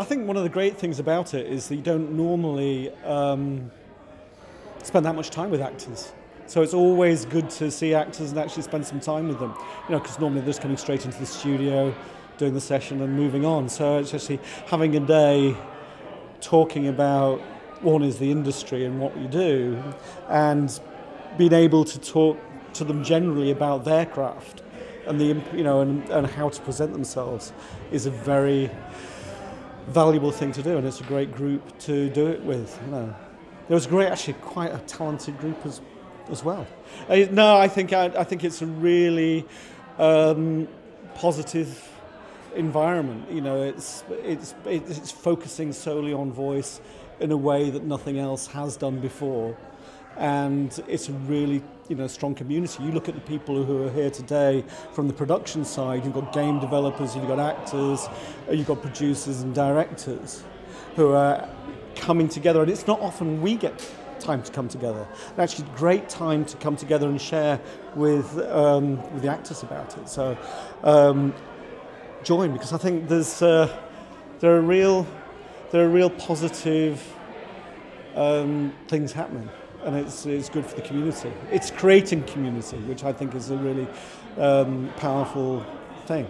I think one of the great things about it is that you don't normally um, spend that much time with actors. So it's always good to see actors and actually spend some time with them. You know, because normally they're just coming straight into the studio, doing the session and moving on. So it's actually having a day talking about one is the industry and what you do, and being able to talk to them generally about their craft and the you know and, and how to present themselves is a very valuable thing to do, and it's a great group to do it with. You know, there was a great, actually, quite a talented group as as well. Uh, no, I think I, I think it's a really um, positive environment. You know, it's it's it's focusing solely on voice in a way that nothing else has done before, and it's a really you know strong community. You look at the people who are here today from the production side. You've got game developers, you've got actors, uh, you've got producers and directors who are coming together, and it's not often we get time to come together. And actually, great time to come together and share with um, with the actors about it. So, um, join because I think there's uh, there are real there are real positive um, things happening and it's, it's good for the community. It's creating community, which I think is a really um, powerful thing.